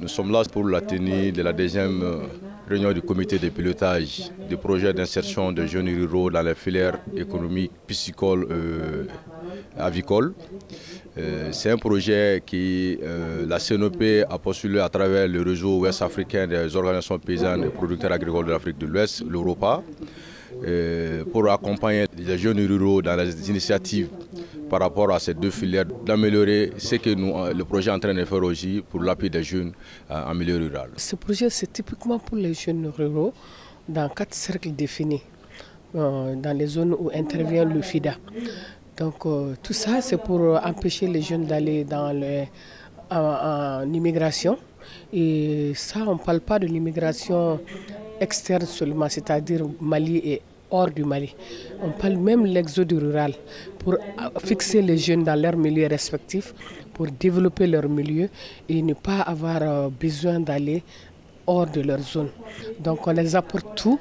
Nous sommes là pour la tenue de la deuxième euh, réunion du comité de pilotage du projet d'insertion de jeunes ruraux dans les filières économiques, piscicoles et avicoles. Euh, c'est un projet qui euh, la CNOP a postulé à travers le réseau ouest africain des organisations paysannes et producteurs agricoles de l'Afrique de l'Ouest, l'Europa, pour accompagner les jeunes ruraux dans les initiatives par rapport à ces deux filières, d'améliorer ce que nous, euh, le projet est en train de faire aussi pour l'appui des jeunes euh, en milieu rural. Ce projet, c'est typiquement pour les jeunes ruraux dans quatre cercles définis, euh, dans les zones où intervient le FIDA. Donc tout ça, c'est pour empêcher les jeunes d'aller dans le, en immigration. Et ça, on ne parle pas de l'immigration externe seulement, c'est-à-dire Mali et hors du Mali. On parle même de l'exode rural pour fixer les jeunes dans leur milieu respectif, pour développer leur milieu et ne pas avoir euh, besoin d'aller hors de leur zone. Donc on les apporte tout.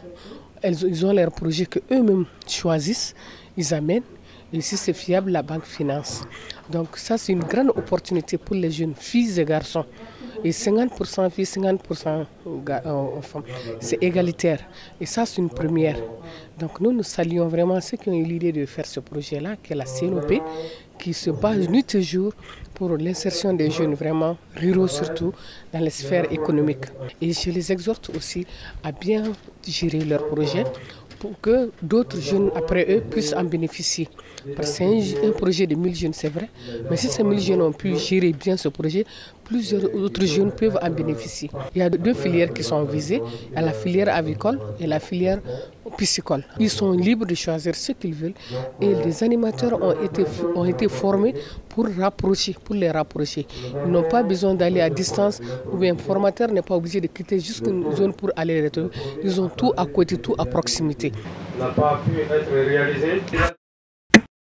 Ils ont leurs projets qu'eux-mêmes choisissent, ils amènent. Et si c'est fiable, la banque finance. Donc ça, c'est une grande opportunité pour les jeunes filles et garçons et 50% filles, 50% femmes. C'est égalitaire. Et ça, c'est une première. Donc nous, nous saluons vraiment ceux qui ont eu l'idée de faire ce projet-là, qui est la CNOP, qui se base nuit et jour pour l'insertion des jeunes vraiment ruraux surtout dans les sphères économiques. Et je les exhorte aussi à bien gérer leur projet pour que d'autres jeunes après eux puissent en bénéficier. Parce que c'est un, projet de 1000 jeunes, c'est vrai. Mais si ces 1000 jeunes ont pu gérer bien ce projet, plusieurs autres jeunes peuvent en bénéficier. Il y a deux filières qui sont visées. Il y a la filière avicole et la filière piscicole. Ils sont libres de choisir ce qu'ils veulent. Et les animateurs ont été, ont été formés pour rapprocher, pour les rapprocher. Ils n'ont pas besoin d'aller à distance ou un formateur n'est pas obligé de quitter jusqu'une zone pour aller retrouver. Ils ont tout à côté, tout à proximité. N'a pas pu être réalisé.